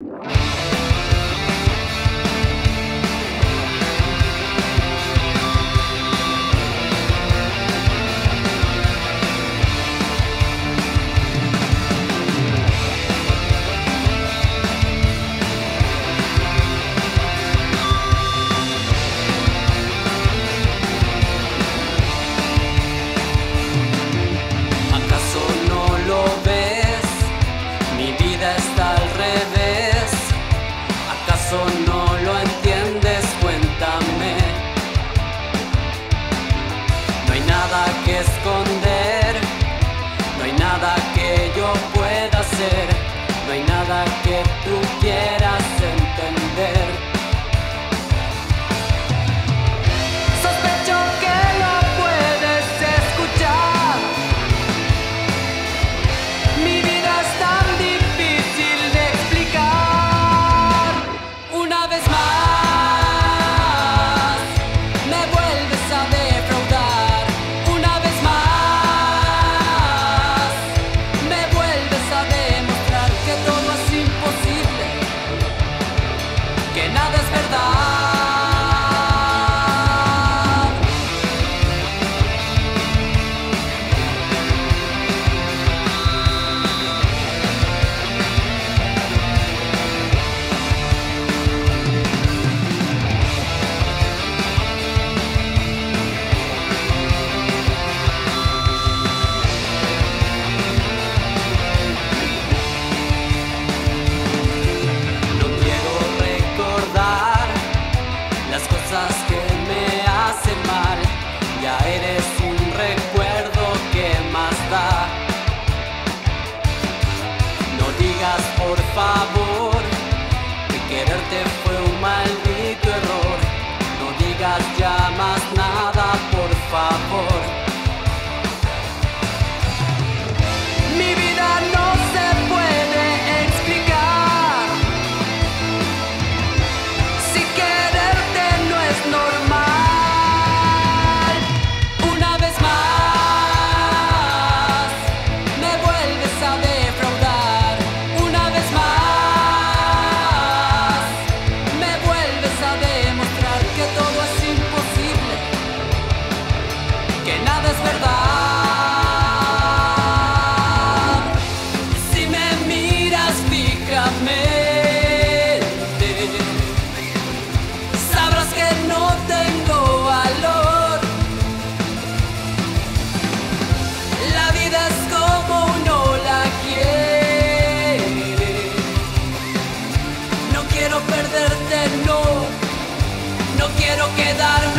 ¿Acaso no lo ves? Mi vida está al revés. esconder. No hay nada que yo pueda hacer, no hay nada que tú quieras. las llamas. no quiero quedarme.